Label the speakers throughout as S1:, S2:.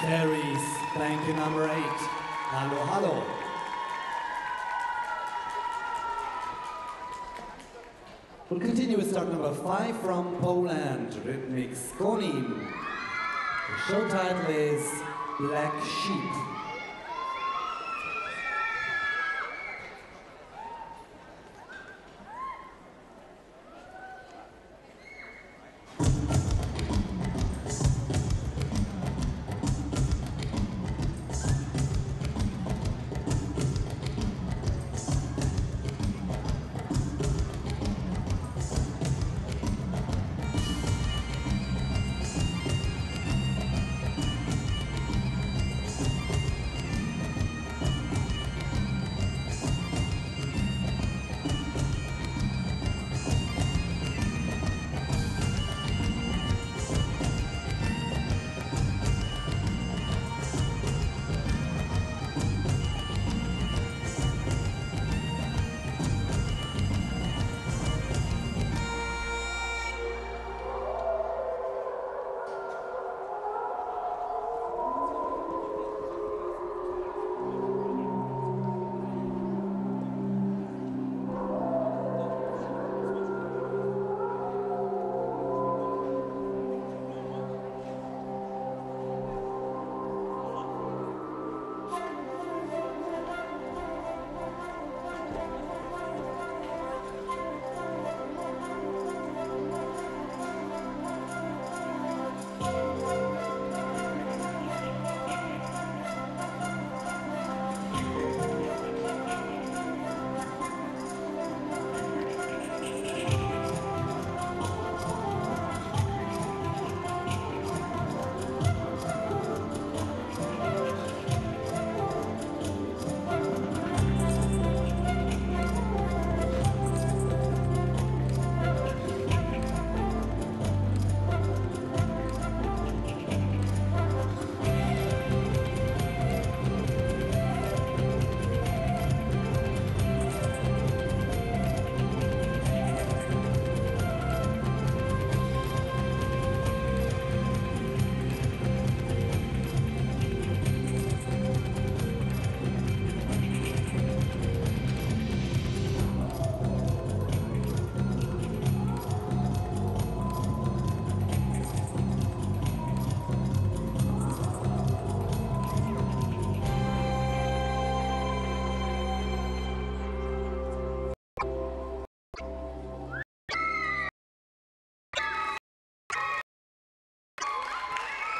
S1: Fairies, thank you, number eight. Hello, hello. We'll continue with start number five from Poland, Rhythmic Skonin. The show title is Black Sheep.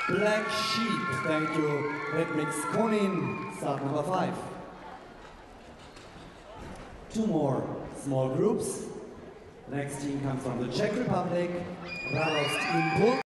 S1: Black Sheep, thank you. Rhythmic Skonin, start number five. Two more small groups. Next team comes from the Czech Republic.